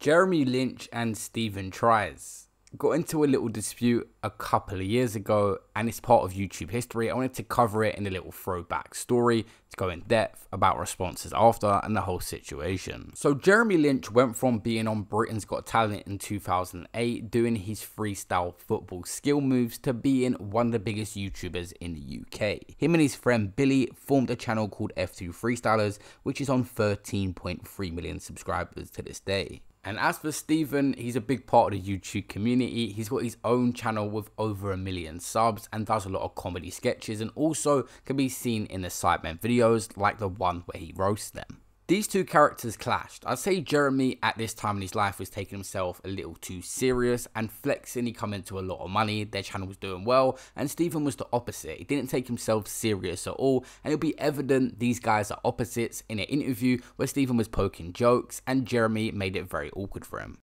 Jeremy Lynch and Stephen Tries got into a little dispute a couple of years ago and it's part of YouTube history. I wanted to cover it in a little throwback story to go in depth about responses after and the whole situation. So Jeremy Lynch went from being on Britain's Got Talent in 2008 doing his freestyle football skill moves to being one of the biggest YouTubers in the UK. Him and his friend Billy formed a channel called F2 Freestylers which is on 13.3 million subscribers to this day. And as for Stephen, he's a big part of the YouTube community. He's got his own channel with over a million subs and does a lot of comedy sketches and also can be seen in the Sidemen videos like the one where he roasts them. These two characters clashed. I'd say Jeremy at this time in his life was taking himself a little too serious and flexing. He come into a lot of money, their channel was doing well, and Stephen was the opposite. He didn't take himself serious at all, and it'll be evident these guys are opposites in an interview where Stephen was poking jokes and Jeremy made it very awkward for him.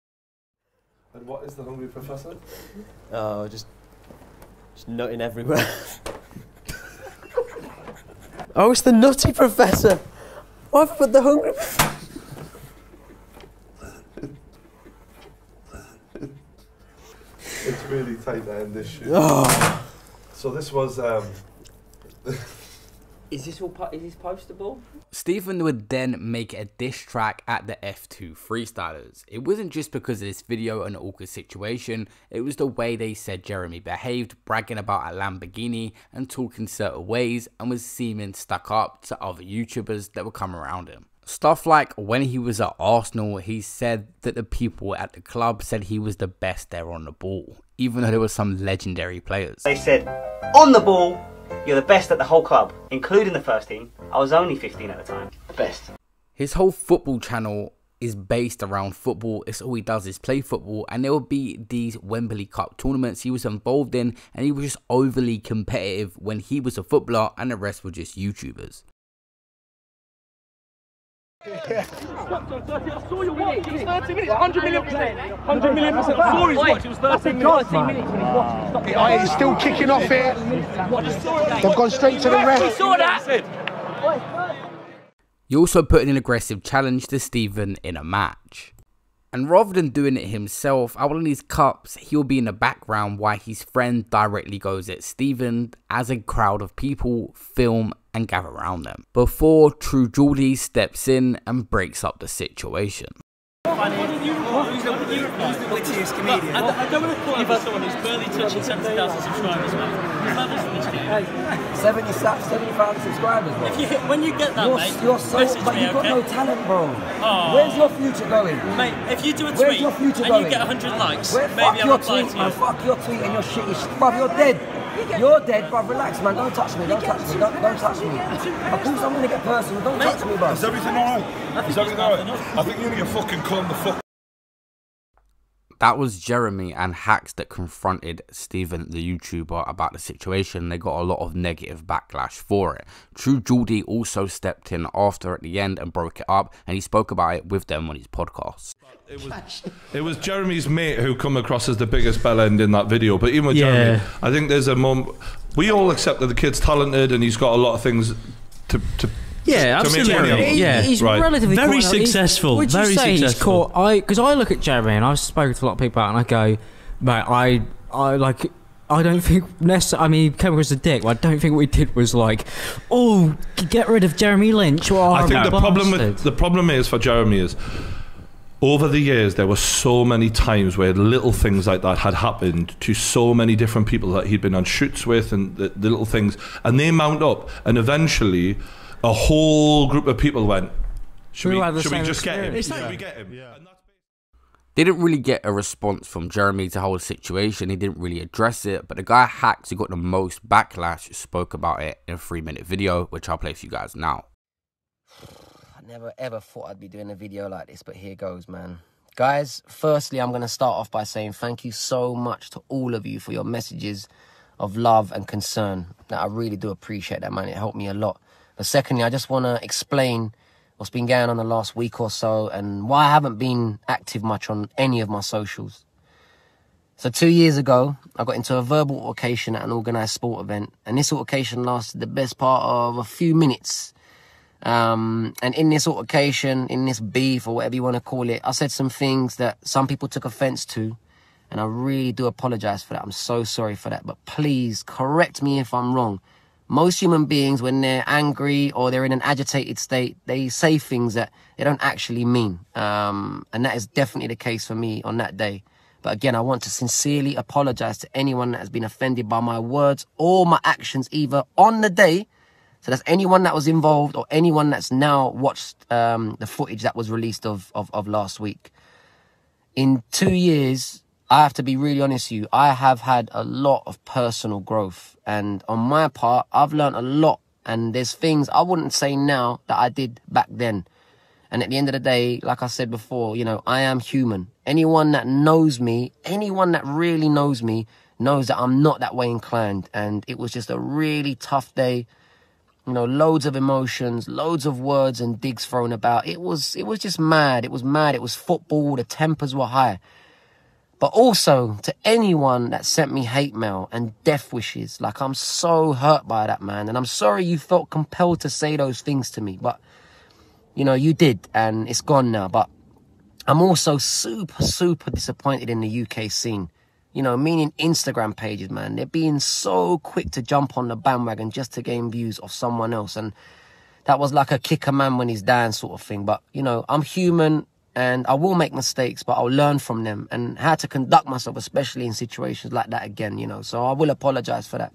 And what is the Hungry Professor? Oh, just, just nutting everywhere. oh, it's the Nutty Professor. I've put the hungry. It's really tight to end this shoot. Oh. So this was um, Is this all? Po- is this postable? Stephen would then make a diss track at the F2 freestylers. It wasn't just because of this video and awkward situation, it was the way they said Jeremy behaved, bragging about a Lamborghini and talking certain ways and was seeming stuck up to other YouTubers that would come around him. Stuff like when he was at Arsenal, he said that the people at the club said he was the best there on the ball, even though there were some legendary players. They said, on the ball, you're the best at the whole club, including the first team. I was only 15 at the time. The best. His whole football channel is based around football. It's all he does is play football, and there would be these Wembley Cup tournaments he was involved in, and he was just overly competitive when he was a footballer, and the rest were just YouTubers. I saw your watch. It was 30 minutes. 100 million percent. 100 million percent. It was 13 minutes. 13 minutes when he watched. Stop It's still kicking off here. They've gone straight to the He ref. saw that. He also put an aggressive challenge to Stephen in a match. And rather than doing it himself, out on his cups, he'll be in the background while his friend directly goes at Stephen as a crowd of people film and gather around them. Before True Geordie steps in and breaks up the situation. I, I don't want to call out someone who's barely touching 70,000 subscribers, man. There's levels to this game. 70, 70,000 subscribers, bro. If you hit, when you get that, You're, mate, you're so, but me, you've got okay? no talent, bro. Oh. Where's your future going? Mate, if you do a Where's tweet your future and going? you get 100 likes, Where, maybe fuck I'll your reply tweet, to man. Fuck your tweet and your shit. is- Bruv, you're dead. You're dead, bruv. Relax, man. Don't touch me. Don't touch me. Don't, don't touch me. Of course, I'm gonna get personal. Don't touch me, bruv. Is everything alright? Is everything alright? I think you need to fucking calm the fuck. That was Jeremy and Hacks that confronted Stephen, the YouTuber, about the situation. They got a lot of negative backlash for it. True Geordie also stepped in after at the end and broke it up, and he spoke about it with them on his podcast. It was, it was Jeremy's mate who come across as the biggest bell end in that video. But even with Yeah. Jeremy, I think there's a moment. We all accept that the kid's talented and he's got a lot of things to. to Yeah, absolutely. He- Yeah. he's Right. relatively Very quite- he's- successful, Would you very say he's successful. caught? I because I look at Jeremy and I've spoken to a lot of people and I go, mate, I I like. I don't think necessarily. I mean, he came across a dick. But I don't think what he did was like, oh, get rid of Jeremy Lynch. Or I think the problem with the problem is for Jeremy is over the years there were so many times where little things like that had happened to so many different people that he'd been on shoots with and the, the little things and they mount up and eventually a whole group of people went should Who we, should we same just get him? experience. Should we get him? And They didn't really get a response from Jeremy to the whole situation. He didn't really address it. But the guy Hacks who got the most backlash spoke about it in a three minute video, which I'll play for you guys now. I never ever thought I'd be doing a video like this, but here goes, man. Guys, firstly, I'm going to start off by saying thank you so much to all of you for your messages of love and concern. That I really do appreciate that, man. It helped me a lot. But secondly, I just want to explain what's been going on the last week or so and why I haven't been active much on any of my socials. So two years ago, I got into a verbal altercation at an organised sport event, and this altercation lasted the best part of a few minutes Um, and in this altercation, in this beef or whatever you want to call it, I said some things that some people took offense to. And I really do apologize for that. I'm so sorry for that. But please correct me if I'm wrong. Most human beings, when they're angry or they're in an agitated state, they say things that they don't actually mean. Um, and that is definitely the case for me on that day. But again, I want to sincerely apologize to anyone that has been offended by my words or my actions, either on the day. So that's anyone that was involved or anyone that's now watched um, the footage that was released of, of, of last week. In two years, I have to be really honest with you. I have had a lot of personal growth. And on my part, I've learned a lot. And there's things I wouldn't say now that I did back then. And at the end of the day, like I said before, you know, I am human. Anyone that knows me, anyone that really knows me, knows that I'm not that way inclined. And it was just a really tough day. You know, loads of emotions, loads of words and digs thrown about. It was, it was just mad. It was mad. It was football. The tempers were high but also to anyone that sent me hate mail and death wishes. Like, I'm so hurt by that, man. And I'm sorry you felt compelled to say those things to me, but, you know, you did, and it's gone now. But I'm also super, super disappointed in the UK scene. You know, meaning Instagram pages, man. They're being so quick to jump on the bandwagon just to gain views of someone else. And that was like a kick a man when he's down sort of thing. But, you know, I'm human and I will make mistakes, but I'll learn from them and how to conduct myself, especially in situations like that again, you know. So I will apologize for that.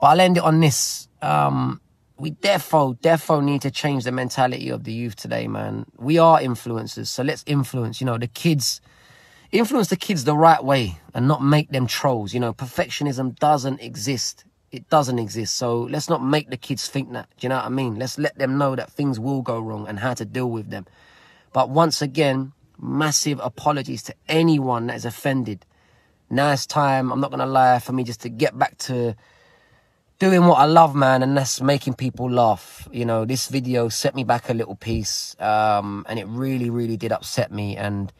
But I'll end it on this. Um, we defo, defo need to change the mentality of the youth today, man. We are influencers, so let's influence, you know, the kids, influence the kids the right way and not make them trolls. You know, perfectionism doesn't exist. It doesn't exist. So let's not make the kids think that. Do you know what I mean? Let's let them know that things will go wrong and how to deal with them. But once again, massive apologies to anyone that is offended. Now it's time, I'm not going to lie, for me just to get back to doing what I love, man, and that's making people laugh. You know, this video set me back a little piece, um, and it really, really did upset me. And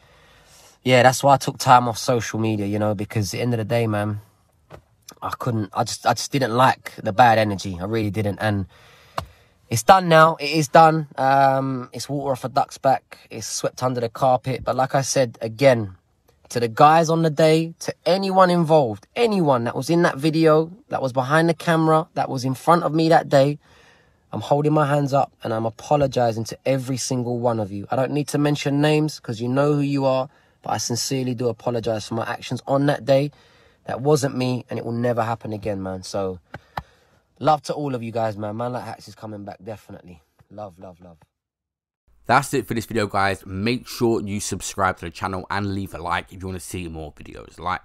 yeah, that's why I took time off social media, you know, because at the end of the day, man, I couldn't, I just, I just didn't like the bad energy. I really didn't. And it's done now. It is done. Um, it's water off a duck's back. It's swept under the carpet. But like I said, again, to the guys on the day, to anyone involved, anyone that was in that video, that was behind the camera, that was in front of me that day, I'm holding my hands up and I'm apologizing to every single one of you. I don't need to mention names because you know who you are, but I sincerely do apologize for my actions on that day. That wasn't me and it will never happen again, man. So, Love to all of you guys, man. Man like Hacks is coming back, definitely. Love, love, love. That's it for this video, guys. Make sure you subscribe to the channel and leave a like if you want to see more videos like this.